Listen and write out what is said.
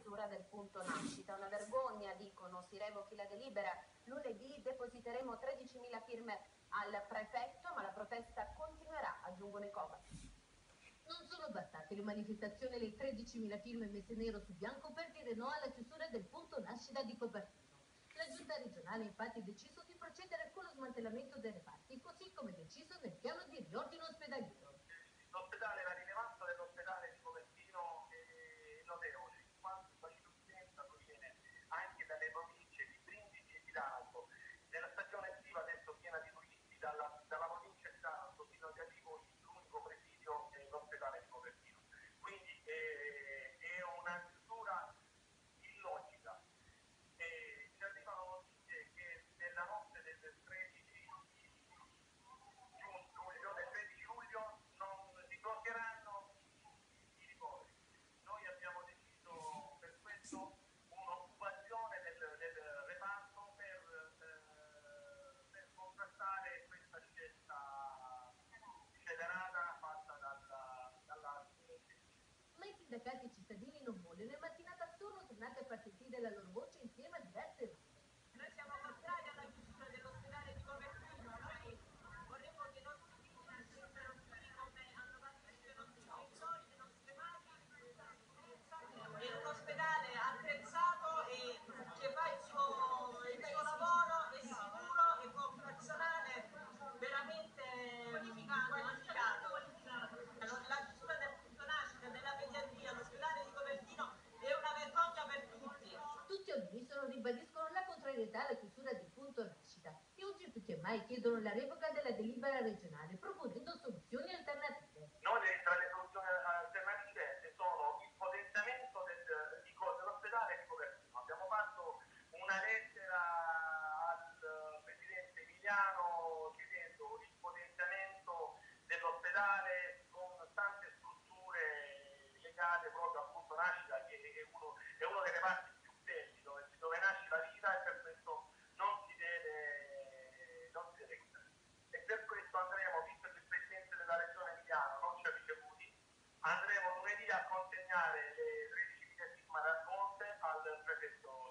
chiusura del punto nascita. Una vergogna, dicono, si revochi la delibera. Lunedì depositeremo 13.000 firme al prefetto, ma la protesta continuerà, aggiungono i Comas. Non sono bastate le manifestazioni e le 13.000 firme messe nero su bianco per dire no alla chiusura del punto nascita di Copertino. La giunta regionale infatti ha deciso di procedere con lo smantellamento dei reparti, così come deciso nel piano di riordino sindacati e cittadini non vogliono e mattinata sono tornati a far sentire la loro voce insieme a diverse voci. Noi siamo contrari alla chiusura dell'ospedale di Copertino, noi vorremmo che i nostri figli nascessero qui come hanno fatto i nostri genitori, i nostri madri, in un ospedale attrezzato e che fa il suo, il suo lavoro, è sicuro e con personale veramente qualificato. Allora, la chiusura del punto nascita della pediatria all'ospedale di Copertino è una vergogna per tutti. Tutti all'unisono ribadiscono contrarietà alla chiusura del punto nascita e oggi più che mai chiedono la revoca della delibera regionale proponendo soluzioni alternative. Noi tra le soluzioni alternative sono il potenziamento del- dell'ospedale di Copertino. Abbiamo fatto una lettera al presidente Emiliano chiedendo il potenziamento dell'ospedale con tante strutture legate proprio appunto nascita che è uno, è uno dei reparti più belli dove, dove nasce la vita e per questo non si deve, non si deve chiudere. E per questo andremo, visto che il Presidente della Regione Emiliano non ci ha ricevuti, andremo lunedì a consegnare le 13.000 firme raccolte al prefetto